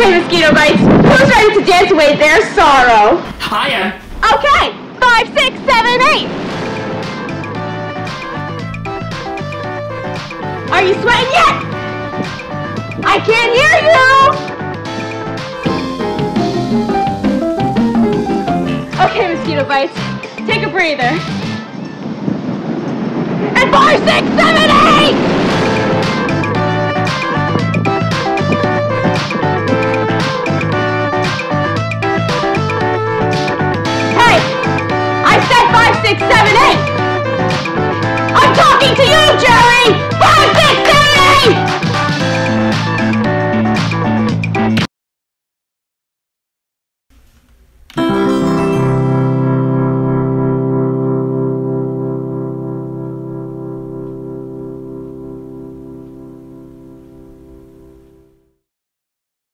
mosquito bites. Who's ready to dance away their sorrow? I am. Okay, five, six, seven, eight. Are you sweating yet? I can't hear you. Okay, mosquito bites. Take a breather. And five, six, seven, eight. Six, seven,